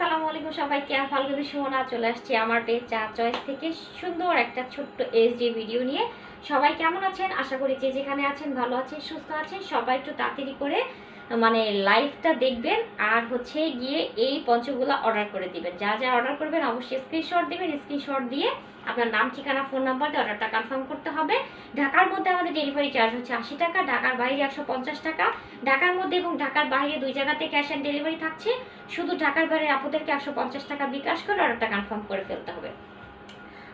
আসসালামু আলাইকুম সবাইকে। আমি ফাল্গুনি সুমনা চলে আসছি আমার পেজ চা চয়েস থেকে। সুন্দর একটা ছোট্ট এইচডি ভিডিও নিয়ে। সবাই কেমন আছেন? আশা করি যে যেখানে আছেন, ভালো আছেন, সুস্থ আছেন। সবাই একটু তাড়াতাড়ি করে মানে লাইভটা দেখবেন আর হচ্ছে গিয়ে এই পঞ্চগুলো অর্ডার করে দিবেন। যা যা অর্ডার করবেন অবশ্যই স্ক্রিনশট দিবেন স্ক্রিনশট দিয়ে আপনার নাম, ঠিকানা ফোন নাম্বার দিয়ে অর্ডারটা কনফার্ম করতে হবে। ঢাকার মধ্যে আমাদের ডেলিভারি চার্জ হচ্ছে আশি টাকা, ঢাকার বাইরে একশো পঞ্চাশ টাকা। ঢাকার মধ্যে এবং ঢাকার বাইরে দুই জায়গাতে ক্যাশ অ্যান্ড ডেলিভারি থাকছে। শুধু ঢাকার বাইরে আপনাদেরকে একশো পঞ্চাশ টাকা বিকাশ করে অর্ডারটা কনফার্ম করে ফেলতে হবে।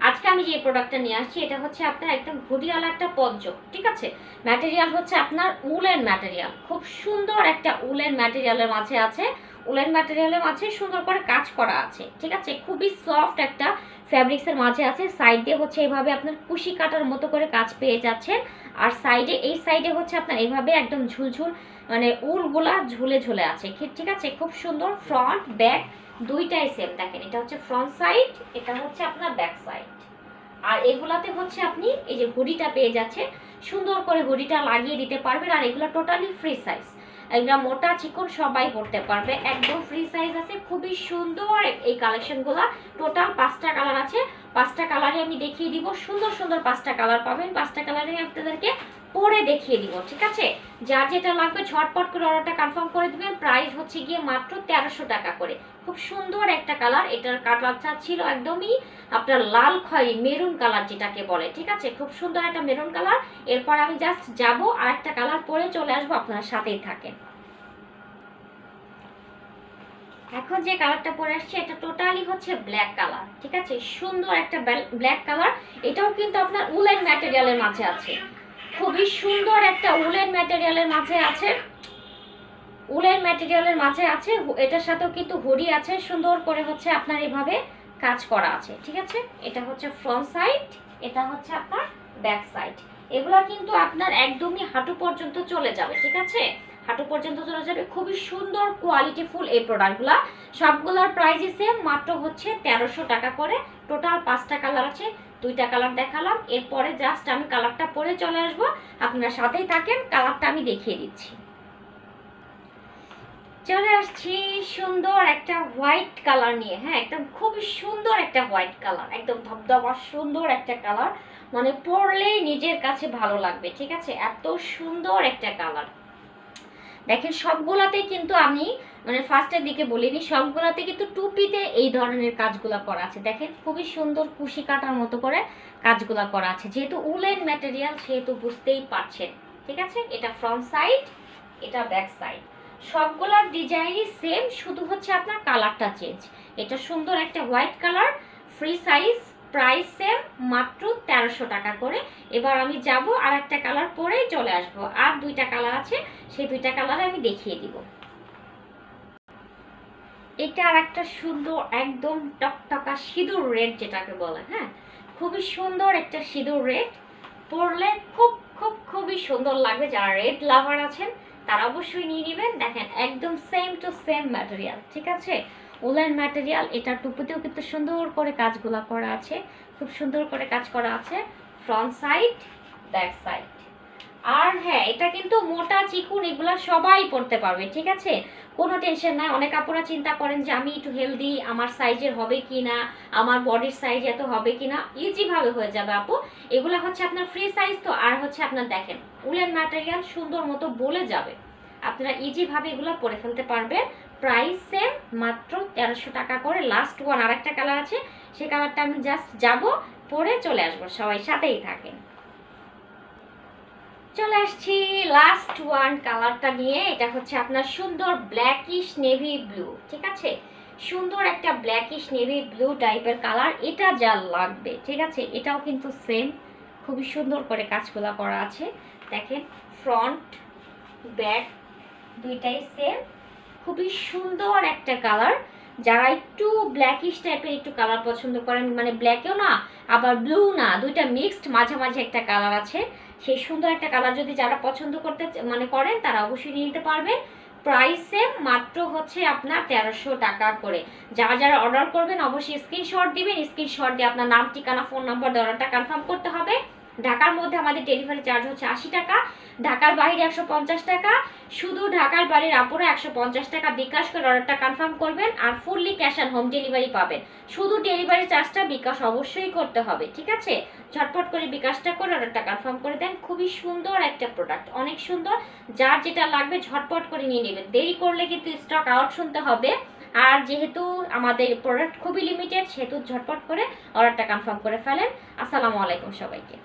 আজকে আমি যে প্রোডাক্টটা নিয়ে আসছি, এটা হচ্ছে আপনার একদম ঘুরিয়ালা একটা পদ্ম ঠিক আছে? ম্যাটেরিয়াল হচ্ছে আপনার উলের ম্যাটেরিয়াল খুব সুন্দর একটা উলের ম্যাটেরিয়ালের মাঝে আছে। উলেন ম্যাটেরিয়ালের মাঝে সুন্দর করে কাজ করা আছে, ঠিক আছে? খুবই সফট একটা ফ্যাব্রিক্সের মাঝে আছে। সাইড হচ্ছে এইভাবে আপনার কুশি কাটার মতো করে কাজ পেয়ে যাচ্ছেন। আর সাইডে এই সাইডে হচ্ছে আপনার এইভাবে একদম ঝুলঝুল মানে উলগুলা ঝুলে ঝুলে আছে। ঠিক আছে? খুব সুন্দর ফ্রন্ট ব্যাক দুইটাই সেম দেখেন, এটা হচ্ছে ফ্রন্ট সাইড এটা হচ্ছে আপনার ব্যাক সাইড আর এগুলাতে হচ্ছে আপনি এই যে হুডিটা পেয়ে যাচ্ছে সুন্দর করে হুডিটা লাগিয়ে দিতে পারবেন। আর এগুলো টোটালি ফ্রি সাইজ এগুলো মোটা চিকন সবাই করতে পারবে। একদম ফ্রি সাইজ আছে, খুবই সুন্দর এই কালেকশনগুলো টোটাল পাঁচটা কালার আছে। পাঁচটা কালারে আমি দেখিয়ে দিব। সুন্দর সুন্দর পাঁচটা কালার পাবেন। পাঁচটা কালারে আপনাদেরকে পরে দেখিয়ে দিব, ঠিক আছে? যার যেটা লাগবে ঝটপট করে অর্ডারটা কনফার্ম করে দিবেন। প্রাইস হচ্ছে গিয়ে মাত্র তেরোশো টাকা করে। খুব সুন্দর একটা কালার। এটার কালারটা ছিল একদমই আপনার লাল খয়েরি, মেরুন কালার যেটাকে বলে, ঠিক আছে? খুব সুন্দর একটা মেরুন কালার। এরপর আমি জাস্ট যাব। আর একটা কালার পরে চলে আসব, আপনার সাথেই থাকেন। এখন যে কালারটা পরে আসছে, এটা টোটালি হচ্ছে ব্ল্যাক কালার ঠিক আছে? সুন্দর একটা ব্ল্যাক কালার এটাও কিন্তু আপনার উলেন ম্যাটেরিয়ালের মাঝে আছে। খুবই সুন্দর একটা উলেন ম্যাটেরিয়ালের মাঝে আছে। উলেন ম্যাটেরিয়ালের মাঝে আছে এটার সাথেও কিন্তু হুডি আছে, সুন্দর করে হচ্ছে আপনার এভাবে কাজ করা আছে, ঠিক আছে? এটা হচ্ছে ফ্রন্ট সাইড এটা হচ্ছে আপনার ব্যাক সাইড এগুলা কিন্তু আপনার একদমই হাঁটু পর্যন্ত চলে যাবে, ঠিক আছে? হাঁটু পর্যন্ত চলে যাবে। খুবই সুন্দর কোয়ালিটি ফুল এই প্রোডাক্টগুলা সবগুলোর প্রাইসই সেম মাত্র হচ্ছে তেরোশো টাকা করে। টোটাল পাঁচটা কালার আছে, দুইটা কালার দেখালাম। এরপরে জাস্ট আমি কালারটা পরে চলে আসব। আপনারা সাথেই থাকেন কালারটা আমি দেখিয়ে দিচ্ছি। চলে আসছি সুন্দর একটা হোয়াইট কালার নিয়ে। হ্যাঁ একদম খুবই সুন্দর একটা হোয়াইট কালার একদম ধবধবা সুন্দর একটা কালার মানে পরলেই নিজের কাছে ভালো লাগবে, ঠিক আছে? এত সুন্দর একটা কালার দেখেন সবগুলাতে কিন্তু আমি মানে ফার্স্টের দিকে বলিনি, সবগুলাতে কিন্তু টুপিতে এই ধরনের কাজগুলা করা আছে। দেখেন, খুবই সুন্দর কুশি কাটার মতো করে কাজগুলা করা আছে। যেহেতু উলেন ম্যাটেরিয়াল সেহেতু বুঝতেই পারছেন। ঠিক আছে? এটা ফ্রন্ট সাইড এটা ব্যাক সাইড সবগুলার ডিজাইনই সেম শুধু হচ্ছে আপনার কালারটা চেঞ্জ এটা সুন্দর একটা white colour free size price same মাত্র তেরোশো টাকা করে। এবার আমি যাব আর একটা কালার পরেই চলে আসব। আর দুইটা কালার আছে, সেই দুইটা কালার আমি দেখিয়ে দিব। এটা আর একটা সুন্দর একদম টকটকা সিঁদুর রেড যেটাকে বলে হ্যাঁ? খুবই সুন্দর একটা সিঁদুর রেড। পরলে খুব খুব, খুবই সুন্দর লাগবে। যারা রেড লাভার আছেন, তারা অবশ্যই নিয়ে নেবেন। দেখেন, একদম সেম টু সেম ম্যাটেরিয়াল ঠিক আছে? উলেন ম্যাটেরিয়াল এটার টুপুতেও কিন্তু সুন্দর করে কাজগুলো করা আছে। খুব সুন্দর করে কাজ করা আছে ফ্রন্ট সাইড ব্যাক সাইড আর হ্যাঁ এটা কিন্তু মোটা চিকুন, এগুলো সবাই পড়তে পারবে, ঠিক আছে? কোনো টেনশন নাই। অনেক আপুরা চিন্তা করেন যে, আমি একটু হেলদি আমার সাইজের হবে কি না আমার বডির সাইজ এত হবে কি না ইজিভাবে হয়ে যাবে আপু। এগুলা হচ্ছে আপনার ফ্রি সাইজ তো, আর হচ্ছে আপনার দেখেন উলেন ম্যাটেরিয়াল সুন্দর মতো বলে যাবে। আপনারা ইজিভাবে এগুলো পরে ফেলতে পারবেন। প্রাইস সেম মাত্র তেরোশো টাকা করে লাস্ট ওয়ান আর একটা কালার আছে সেই কালারটা আমি জাস্ট যাব, পরে চলে আসব। সবাই সাথেই থাকেন। চলে আসছি লাস্ট ওয়ান কালারটা নিয়ে। এটা হচ্ছে আপনার সুন্দর ব্ল্যাকিশ নেভি ব্লু ঠিক আছে? সুন্দর একটা ব্ল্যাকিশ নেভি ব্লু টাইপের কালার এটা যা লাগবে, ঠিক আছে? এটাও কিন্তু সেম খুবই সুন্দর করে কাজগুলো করা আছে। দেখেন ফ্রন্ট ব্যাক দুইটাই সেম খুবই সুন্দর একটা কালার যারা একটু ব্ল্যাকিশ টাইপের একটু কালার পছন্দ করেন মানে ব্ল্যাকেও না, আবার ব্লু না, দুইটা মিক্সড মাঝামাঝি একটা কালার আছে। সেই সুন্দর একটা কালার যদি যারা পছন্দ করতে মানে করেন, তারা অবশ্যই নিয়ে নিতে পারবেন প্রাইসে মাত্র হচ্ছে আপনার তেরোশো টাকা করে। যারা যারা অর্ডার করবেন, অবশ্যই স্ক্রিনশট দিবেন। স্ক্রিনশট দিয়ে আপনার নাম, ঠিকানা ফোন নাম্বার দিয়ে অর্ডারটা কনফার্ম করতে হবে। ঢাকার মধ্যে আমাদের ডেলিভারি চার্জ হচ্ছে আশি টাকা, ঢাকার বাইরে একশো পঞ্চাশ টাকা, শুধু ঢাকার বাড়ির আপুরা একশো পঞ্চাশ টাকা, বিকাশ করে অর্ডারটা কনফার্ম করবেন আর fully cash and home delivery পাবেন। শুধু ডেলিভারি চার্জটা বিকাশ অবশ্যই করতে হবে, ঠিক আছে? ঝটপট করে বিকাশটা করে অর্ডারটা কনফার্ম করে দেন। খুবই সুন্দর একটা প্রোডাক্ট অনেক সুন্দর। যার যেটা লাগবে ঝটপট করে নিয়ে নেবেন। দেরি করলে কিন্তু স্টক আউট শুনতে হবে। আর যেহেতু আমাদের প্রোডাক্ট খুবই লিমিটেড সেহেতু ঝটপট করে অর্ডারটা কনফার্ম করে ফেলেন। আসসালামু আলাইকুম সবাইকে।